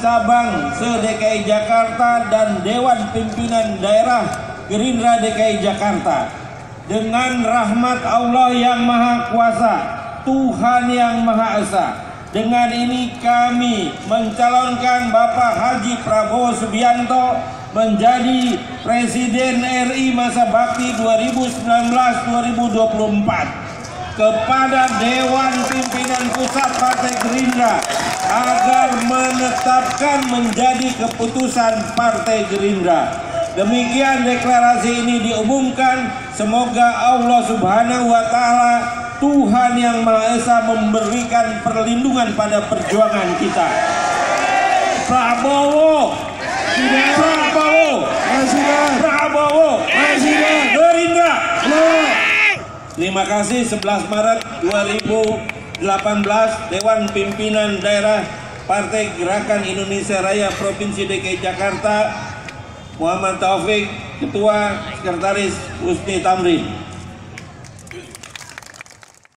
Cabang se-DKI Jakarta dan Dewan Pimpinan Daerah Gerindra DKI Jakarta dengan rahmat Allah yang Maha Kuasa, Tuhan yang Maha Esa. Dengan ini kami mencalonkan Bapak Haji Prabowo Subianto menjadi Presiden RI masa bakti 2019-2024 kepada Dewan Pimpinan Pusat Partai Gerindra agar menetapkan menjadi keputusan Partai Gerindra. Demikian deklarasi ini diumumkan. Semoga Allah Subhanahu wa taala Tuhan yang Maha Esa memberikan perlindungan pada perjuangan kita. Prabowo, Prabowo, Gerindra. Terima kasih 11 Maret 2018 Dewan Pimpinan Daerah Partai Gerakan Indonesia Raya Provinsi DKI Jakarta Muhammad Taufik Ketua Sekretaris Husni Tamrin